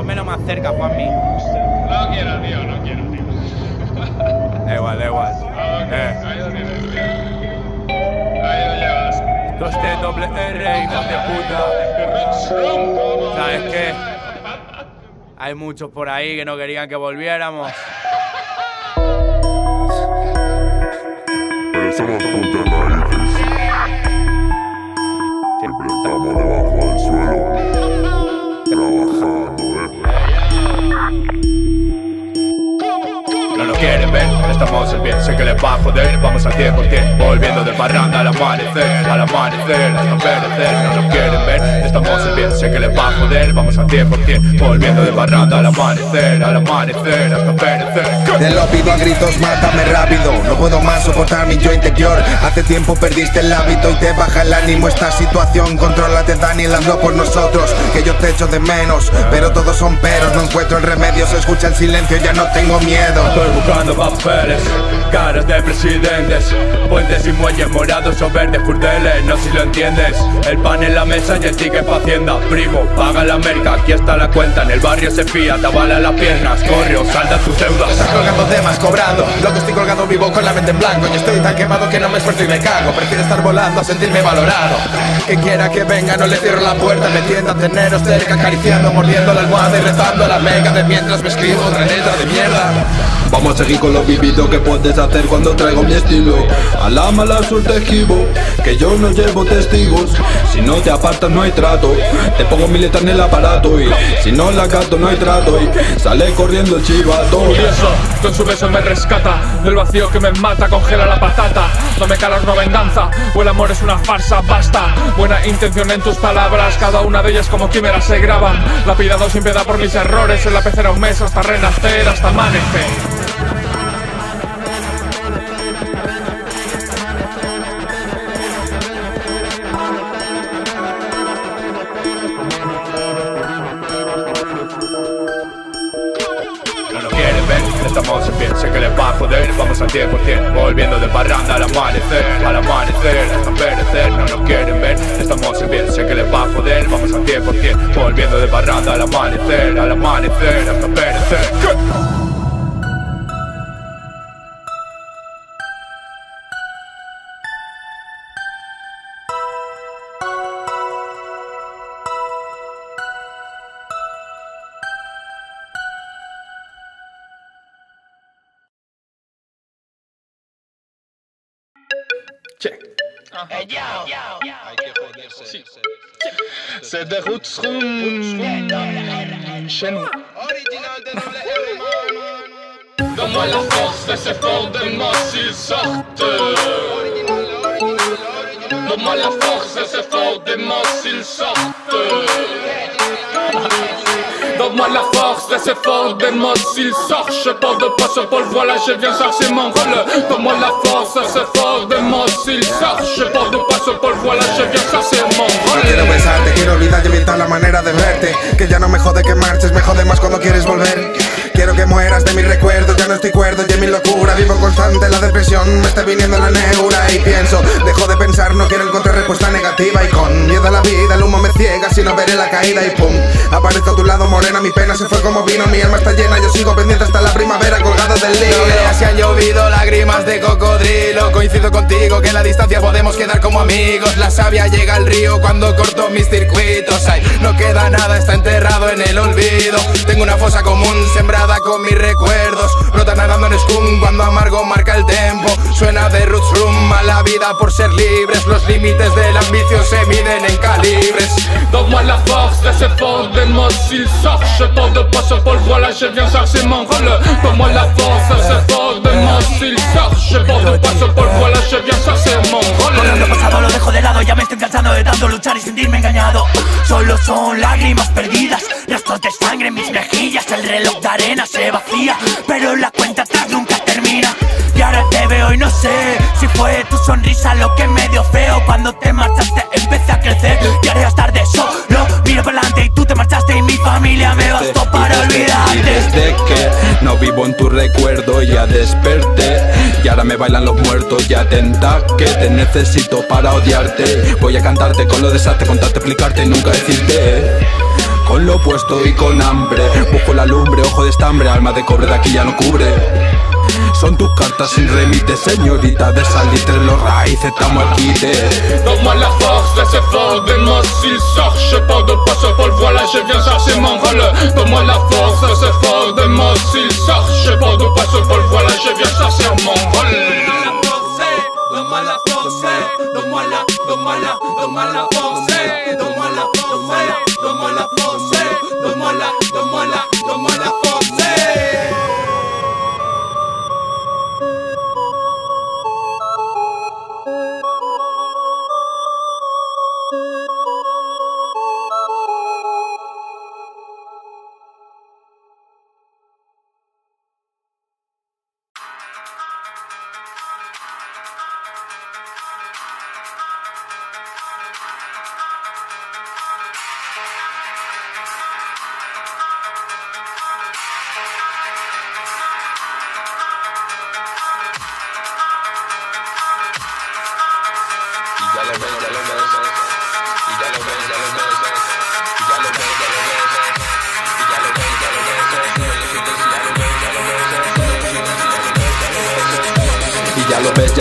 Pónmelo más cerca, Juanmi. No quiero, tío, no quiero, tío. Da igual, da igual. Ah, ok. Eh. Ahí lo tienes, tío. Ahí lo llevas. Coste doble R, hijos de puta. ¿Sabes qué? Hay muchos por ahí que no querían que volviéramos. Pero somos putas raíces. Siempre estamos debajo del suelo. Quieren ver, estamos en bien, sé que les va a joder Vamos al 100%, volviendo de parranda al amanecer Al amanecer, hasta perecer No nos quieren ver, estamos en bien, sé que les va a joder Vamos al 100%, volviendo de parranda al amanecer Al amanecer, hasta perecer Te lo pido a gritos, mátame rápido. No puedo más soportar mi yo interior. Hace tiempo perdiste el hábito y te baja el ánimo esta situación. Contrólate, Daniel, hazlo por nosotros. Que yo te echo de menos, pero todos son peros. No encuentro el remedio, se escucha el silencio, ya no tengo miedo. Estoy buscando papeles, caras de presidentes Puentes y muelles morados o verdes curdeles No si lo entiendes, el pan en la mesa y el ticket pa' hacienda Primo, paga la merca, aquí está la cuenta En el barrio se fía, te avala las piernas Corre o salda tus deudas. Estás colgando temas, cobrando Lo que estoy colgado vivo con la mente en blanco Y estoy tan quemado que no me esfuerzo y me cago Prefiero estar volando a sentirme valorado. Que quiera que venga, no le cierro la puerta Me tiendo a teneros cerca, acariciando, mordiendo la almohada Y rezando a la mega de mientras me escribo otra letra de mierda. Vamos a seguir con lo vivido que puedes hacer cuando traigo mi estilo. A la mala suerte esquivo, que yo no llevo testigos. Si no te apartas no hay trato, te pongo mi letra en el aparato Y si no la gato no hay trato. Y sale corriendo el chivato Y eso, con su beso me rescata Del vacío que me mata, congela la patata. No me calas no venganza, o el amor es una farsa, basta. Buena intención en tus palabras, cada una de ellas como quimeras se graban. Lapidado sin piedad por mis errores, en la pecera un mes hasta renacer, hasta amanecer 100%, volviendo de parranda al amanecer Al amanecer, hasta perecer No nos quieren ver, estamos en pie, sé que les va a joder. Vamos al 100%, volviendo de parranda al amanecer Al amanecer, hasta perecer C'est des routes chez nous. Donne-moi la force de ces forts de moi s'ils sortent. Donne-moi la force de ces forts de moi s'ils sortent. Donne-moi la force de ces forts de moi s'ils sortent. Je porte de passeport, voilà, je viens chercher mon rôle. Donne-moi la force de ces forts de moi s'ils sortent. Je porte de passeport, voilà, je viens chercher mon No quiero rôle. besarte, quiero olvidar y evitar la manera de verte Que ya no me jode que marches, me jode más cuando quieres volver Quiero que mueras de mis recuerdos, ya no estoy cuerdo y en mi locura Vivo constante la depresión, me está viniendo la neura Y pienso, dejo de pensar, no quiero encontrar respuesta negativa Y con miedo a la vida, el humo me ciega, si no veré la caída Y pum, aparezco a tu lado morena, mi pena se fue como vino Mi alma está llena, yo sigo pendiente hasta la primavera colgado del lío Si han llovido lágrimas de cocodrilo. Coincido contigo que en la distancia podemos quedar como amigos. La savia llega al río cuando corto mis circuitos. Ay, no queda nada, está enterrado en el olvido. Tengo una fosa común sembrada con mis recuerdos. Brota nadando en scum cuando amargo marca el tempo. Suena de roots room a la vida por ser libres. Los límites del ambicio se miden en calibres. Force de ces forts de moi s'ils sortent Je porte de passeport, voilà je viens chercher mon rôle Donne-moi la force de ces forts de moi s'ils sortent Je porte de passeport, voilà je viens chercher mon rôle pasado lo dejo de lado, ya me estoy cansando de tanto luchar y sentirme engañado. Solo son lágrimas perdidas, restos de sangre en mis mejillas. El reloj de arena se vacía, pero la cuenta atrás nunca termina. Y ahora te veo y no sé si fue tu sonrisa lo que me dio feo. Cuando te marchaste empecé a crecer y ahora Y desde que no vivo en tu recuerdo ya desperté Y ahora me bailan los muertos ya atenta que te necesito para odiarte Voy a cantarte con lo desastre, contarte, explicarte y nunca decirte con lo opuesto y con hambre. Busco la lumbre, ojo de estambre, alma de cobre de aquí ya no cubre. Son tus cartas sin remite, señorita de salitre, los raíces estamos aquí de. Donne-moi la force, laissez fort des mots s'il sort Je pas de voilà je viens chercher mon rôle Donne-moi la force, laissez fort des mots s'il sort Je pas de voilà je viens chercher mon rôle Donne-moi la force, donne-moi la, donne-moi la, donne-moi la force, donne-moi la, donne-moi la, donne-moi la force, donne-moi la, donne-moi la, donne-moi la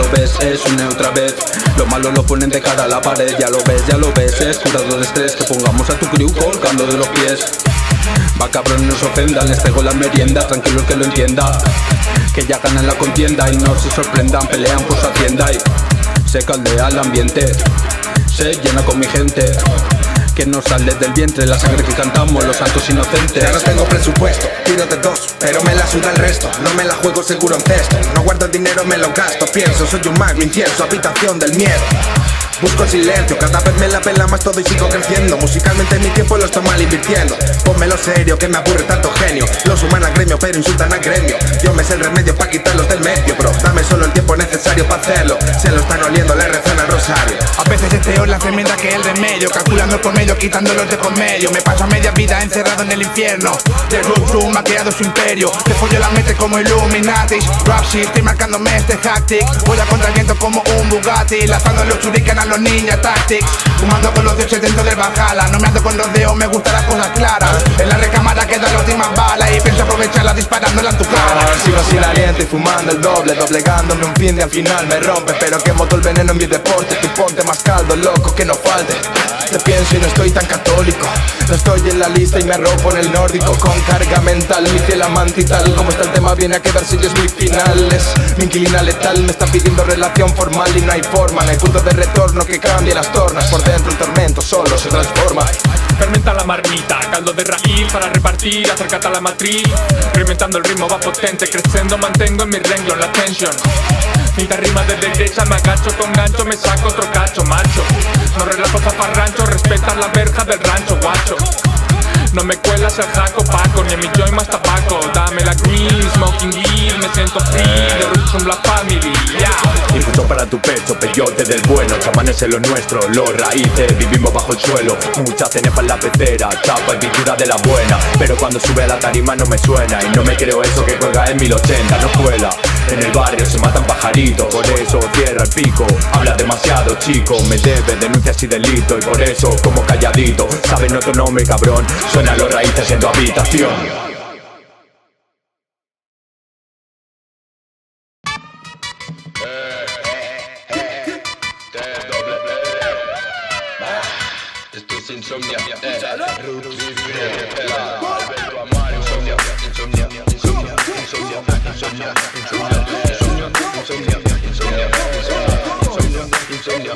lo ves, es una otra vez. Lo malo lo ponen de cara a la pared, ya lo ves, ya lo ves, es curado de estrés. Que pongamos a tu crew colgando de los pies. Va cabrón, no se ofendan, les traigo la merienda, tranquilo que lo entienda. Que ya ganan la contienda y no se sorprendan, pelean por su hacienda y se caldea el ambiente. Se llena con mi gente. Que no sale del vientre la sangre que cantamos los santos inocentes. Ya no tengo presupuesto, tiro de dos, pero me la suda el resto. No me la juego seguro en cesto. No guardo dinero, me lo gasto. Pienso, soy un mago, incienso, habitación del miedo. Busco silencio, cada vez me la pela más todo y sigo creciendo. Musicalmente mi tiempo lo estoy mal invirtiendo. Pónmelo serio, que me aburre tanto genio. Los suman al gremio, pero insultan al gremio. Yo me sé el remedio para quitarlos del medio, bro. Dame solo el tiempo necesario para hacerlo. Se lo están oliendo, le rezan al rosario. A veces es peor la enfermedad que el remedio Calculando el promedio, quitándolos de por medio Me paso media vida encerrado en el infierno De Root Room ha su imperio Te follo la mente como Illuminatis Rap shit, estoy marcándome este tactic Voy a contra el viento como un Bugatti Lanzando los shuriken a los ninja tactics. Fumando con los dioses dentro del Valhalla. No me ando con rodeos, me gustan las cosas claras. En la recámara quedan las últimas balas Y pienso aprovecharla disparándola en tu cara. Sigo sin aliento y fumando el doble Doblegándome un fin de al final me rompe. Pero quemo todo el veneno en mi deporte Tú ponte más caldo, loco, que no falte Te pienso y no estoy tan católico. No estoy en la lista y me arropo en el nórdico. Con carga mental, mi fiel amante y Como está el tema viene a quedarse y es muy final. Es mi inquilina letal, me está pidiendo relación formal Y no hay forma, no hay punto de retorno que cambie las tornas Por dentro el tormento solo se transforma. Fermenta la marmita, caldo de raíz para repartir, acércate a la matriz. Incrementando el ritmo va potente, creciendo mantengo en mi renglón la tensión Cinta rima de derecha, me agacho con gancho, me saco otro cacho, macho. No relajo zafarrancho, respeta la verja del rancho, guacho. No me cuelas el jaco paco, ni en mi joy más tabaco. Dame la green, smoking weed, me siento free De roots from la family, yeah. Infuso para tu pecho, peyote del bueno Chamanes en lo nuestro, los raíces Vivimos bajo el suelo, mucha cenefa en la pecera Chapa y pintura de la buena Pero cuando sube a la tarima no me suena Y no me creo eso que juega en 1080 No cuela, en el barrio se matan pajaritos Por eso cierra el pico Hablas demasiado chico, me debes denuncias y delito Y por eso como calladito Sabes no tu nombre cabrón Suenan los raíces en tu habitación eh, insomnia, insomnia, insomnia, insomnia, insomnia, insomnia,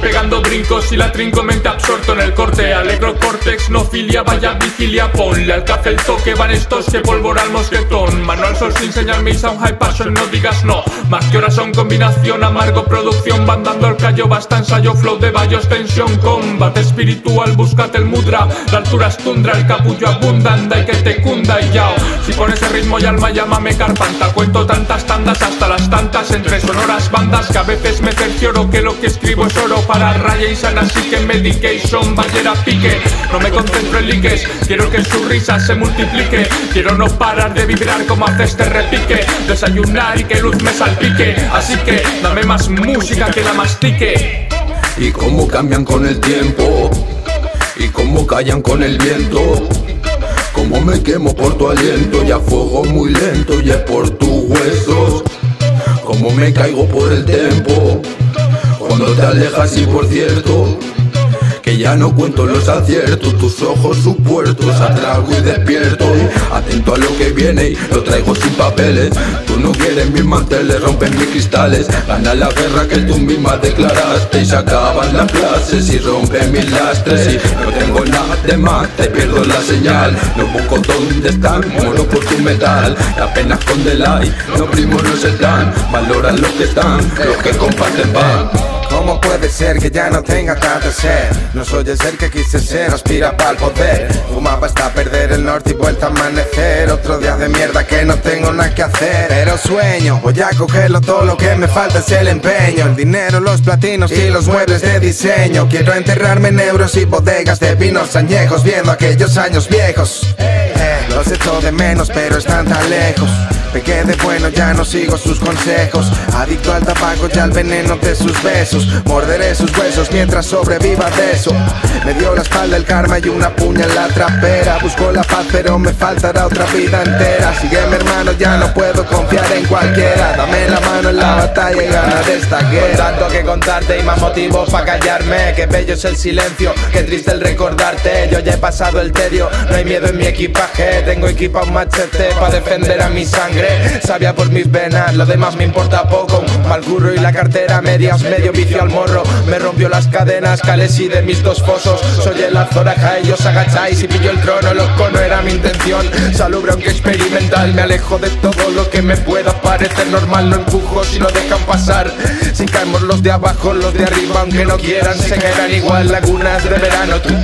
pegando brincos y la trinco mente absorto en el corte. Alegro córtex, no filia, vaya vigilia. Ponle al café el toque, van estos que polvora al mosquetón. Manual sol sin señal, me sound high passion, no digas no Más que horas son combinación, amargo producción Van dando el callo, basta ensayo, flow de vallos, tensión Combate espiritual, búscate el mudra La altura es tundra, el capullo abunda Anda y que te cunda y yao. Si pones el ritmo y alma, llámame carpanta Cuento tantas tandas hasta las tantas Entre sonoras bandas que a veces me cercioro Que lo que escribo es oro para raya y avisan Así que medication vaya a pique. No me concentro en liques Quiero que su risa se multiplique. Quiero no parar de vibrar como hace este repique Desayunar y que luz me Así que dame más música que la mastique. Y cómo cambian con el tiempo Y cómo callan con el viento. Como me quemo por tu aliento Y a fuego muy lento y es por tus huesos. Como me caigo por el tempo Cuando te alejas y por cierto que ya no cuento los aciertos, tus ojos sus puertos, atrago y despierto. Atento a lo que viene y lo traigo sin papeles. Tú no quieres mis manteles, rompen mis cristales. Gana la guerra que tú misma declaraste y se acaban las clases y rompen mis lastres. Y no tengo nada de más, te pierdo la señal. No busco dónde están, moro por tu metal. Apenas con delay, no primo no se dan. Valoran los que están, los que comparten pan. ¿Cómo puede ser que ya no tenga tanta sed? No soy el ser que quise ser, aspira para el poder. Fumaba hasta perder el norte y vuelta a amanecer. Otro día de mierda que no tengo nada que hacer. Pero sueño, voy a cogerlo todo lo que me falta es el empeño. El dinero, los platinos y los muebles de diseño. Quiero enterrarme en euros y bodegas de vinos añejos Viendo aquellos años viejos. Eh, Los echo de menos pero están tan lejos Pequé de bueno, ya no sigo sus consejos. Adicto al tabaco y al veneno de sus besos. Morderé sus huesos mientras sobreviva de eso. Me dio la espalda el karma y una puña en la trapera. Busco la paz pero me faltará otra vida entera. Sigue mi hermano, ya no puedo confiar en cualquiera. Dame la mano en la batalla y gana de esta guerra. Tanto que contarte y más motivos para callarme. Qué bello es el silencio, qué triste el recordarte. Yo ya he pasado el tedio, no hay miedo en mi equipaje. Tengo equipa un machete para defender a mi sangre Sabia por mis venas, lo demás me importa poco. Mal curro y la cartera, medias, medio vicio al morro. Me rompió las cadenas, y de mis dos fosos. Soy el azoraja, ellos agacháis y pillo el trono. Loco, no era mi intención, salubre aunque experimental Me alejo de todo lo que me pueda parecer normal. No empujo si no dejan pasar. Si caemos los de abajo, los de arriba Aunque no quieran, se quedan igual. Lagunas de verano Tú,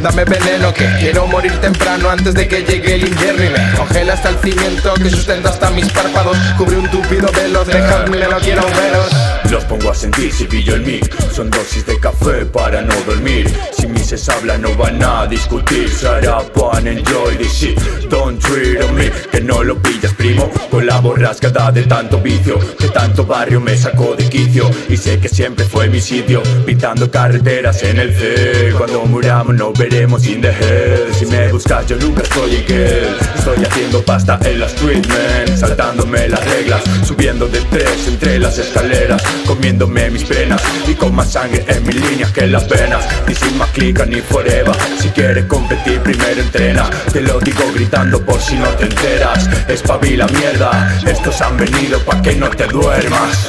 dame veneno que quiero morir temprano Antes de que llegue el invierno. Y me congela hasta el cimiento Que sustenta hasta mis párpados Cubre un tupido velo, dejadme, no quiero veros Los pongo a sentir si pillo el mic. Son dosis de café para no dormir. Si mises hablan no van a discutir. Shut up and enjoy this shit. Don't treat on me Que no lo pillas primo. Con la borrascada de tanto vicio Que tanto barrio me sacó de quicio. Y sé que siempre fue mi sitio Pintando carreteras en el C Cuando muramos nos veremos in the hell. Si me buscas yo nunca estoy en que Estoy haciendo pasta en la street man Saltándome las reglas Subiendo de tres entre las escaleras Comiéndome mis penas Y con más sangre en mis líneas que las venas. Ni sin más clica ni forever Si quieres competir primero entrena. Te lo digo gritando por si no te enteras Espabila mierda Estos han venido pa' que no te duermas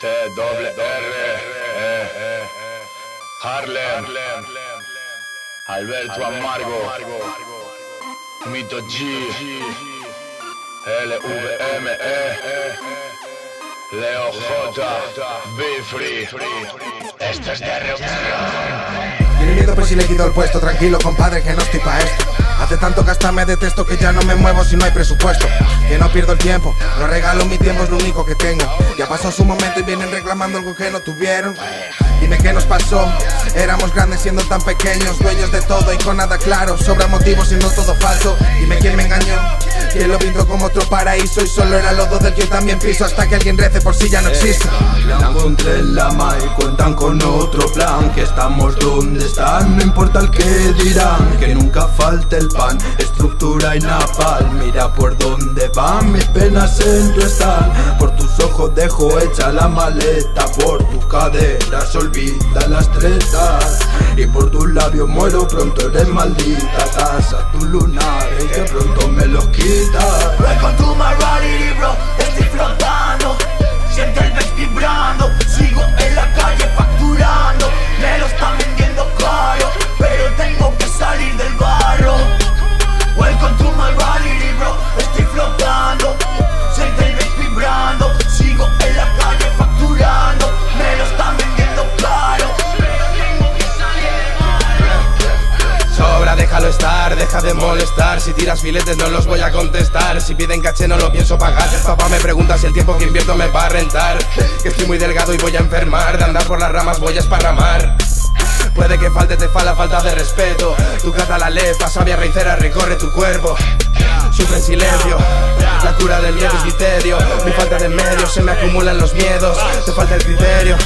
T doble R E Harlem. Alberto Amargo. Mito G. L V M E. Leo J. Be Free. Esto es de Tiene miedo pues si le quito el puesto Tranquilo compadre que no estoy pa' esto Hace tanto que hasta me detesto que ya no me muevo si no hay presupuesto. Que no pierdo el tiempo, no regalo mi tiempo es lo único que tengo. Ya pasó su momento y vienen reclamando algo que no tuvieron. Dime qué nos pasó, éramos grandes siendo tan pequeños Dueños de todo y con nada claro, sobra motivos y no todo falso. Dime quién me engañó, quién lo pintó como otro paraíso. Y solo era lodo del que yo también piso hasta que alguien rece por si ya no existe. La encontré en la ma y cuentan con otro plan Que estamos donde están, no importa el que dirán Que nunca falte el estructura y napal. Mira por dónde van, mis penas en tu Por tus ojos dejo hecha la maleta Por tus caderas olvida las tretas. Y por tus labios muero pronto eres maldita Tasa tu lunar que pronto me los quitas Welcome to my reality, bro. Tiras filetes no los voy a contestar. Si piden caché no lo pienso pagar. Papá me pregunta si el tiempo que invierto me va a rentar. Que estoy muy delgado y voy a enfermar. De andar por las ramas voy a esparramar. Puede que falte te fa la falta de respeto. Tu cata la lefa, sabia raicera recorre tu cuerpo Sufre en silencio La cura del miedo es criterio Mi falta de medios se me acumulan los miedos. Te falta el criterio.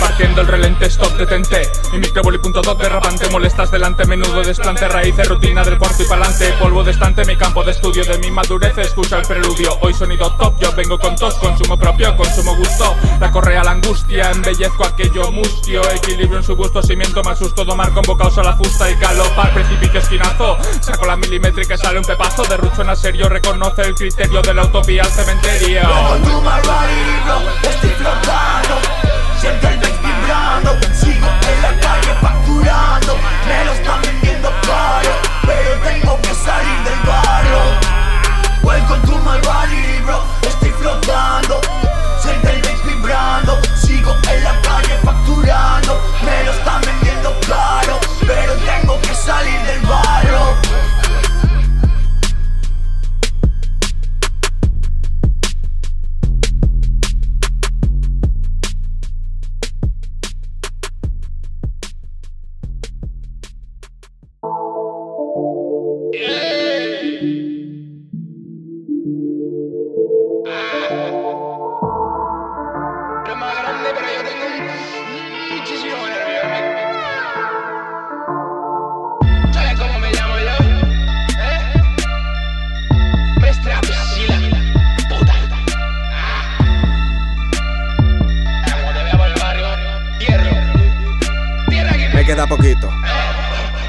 Partiendo el relente, stop, detente. Mi microboli punto dot derrapante Molestas delante, menudo desplante Raíces, rutina del cuarto y pa'lante. Polvo destante, mi campo de estudio De mi madurez, escucha el preludio Hoy sonido top, yo vengo con tos Consumo propio, consumo gusto. La correa, la angustia Embellezco aquello mustio. Equilibrio en su gusto, cimiento más susto Domar convocaos a la fusta y galopar Precipicio, esquinazo. Saco la milimétrica, sale un pepazo. Derrucho en serio, reconoce el criterio De la utopía al cementerio my reality, bro. Estoy flotando. Siento el vibrando. Sigo en la calle facturando. Me lo están vendiendo caro. Pero tengo que salir del barro. Welcome to my reality, bro.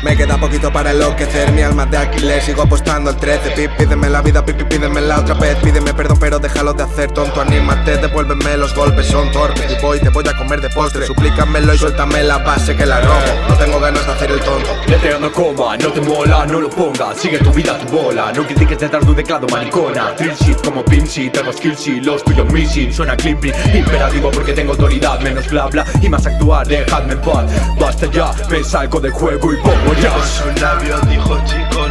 Me queda poquito para enloquecer mi alma de Aquiles Sigo apostando al 13 Pip, pídeme la vida, pídeme la otra vez. Pídeme perdón pero déjalo de hacer tonto Anímate, devuélveme los golpes, son torpes. Y voy, te voy a comer de postre. Suplícamelo y suéltame la base que la rompo. No tengo ganas de hacer el tonto. Letreo no coma, no te mola, no lo pongas. Sigue tu vida, tu bola, no critiques detrás de un teclado maricona. Drill shit como Pinsy, tengo skill shit, los tuyos missing. Suena clean print, imperativo porque tengo autoridad. Menos bla bla y más actuar, dejadme en paz. Basta ya, me salgo del juego y pongo ya. Con sus labios dijo chico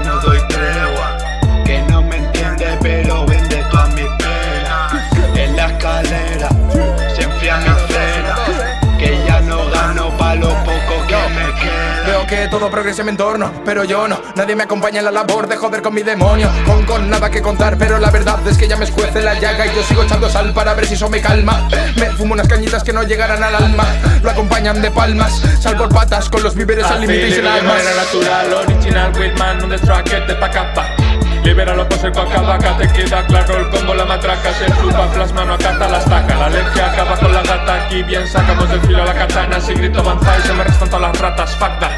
Veo que todo progresa en mi entorno, pero yo no. Nadie me acompaña en la labor de joder con mi demonio. Con con nada que contar, pero la verdad es que ya me escuece la llaga Y yo sigo echando sal para ver si eso me calma. Me fumo unas cañitas que no llegarán al alma. Lo acompañan de palmas, sal por patas Con los víveres al límite y sin almas natural, original, Whitman, on the track, de pa' capa. Libéralo pues el coca vaca, te queda claro el combo, la matraca, se chupa, plasma, no acata la estaca. La alergia acaba con la gata, aquí bien sacamos del filo la katana. Si grito avanzáis, se me restan todas las ratas, fuck that.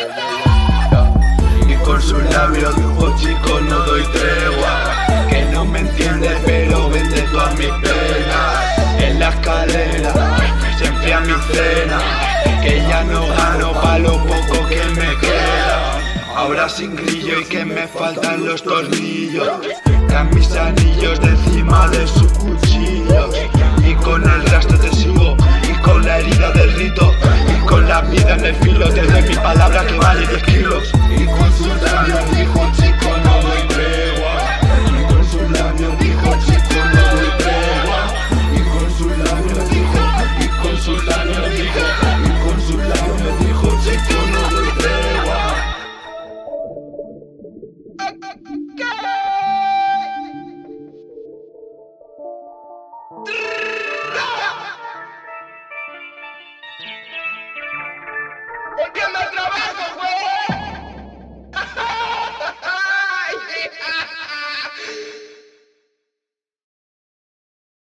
Y con sus labios. Dijo chico no doy tregua Que no me entiende pero vende todas mis penas. En la escalera se enfría mi cena Que ya no gano pa' lo poco que me queda. Ahora sin grillo y que me faltan los tornillos. Dan mis anillos de encima de su cuchillo. Y con el rastro te sigo Y con la herida del rito Y con la vida en el filo. Desde mi palabra que vale 10 kilos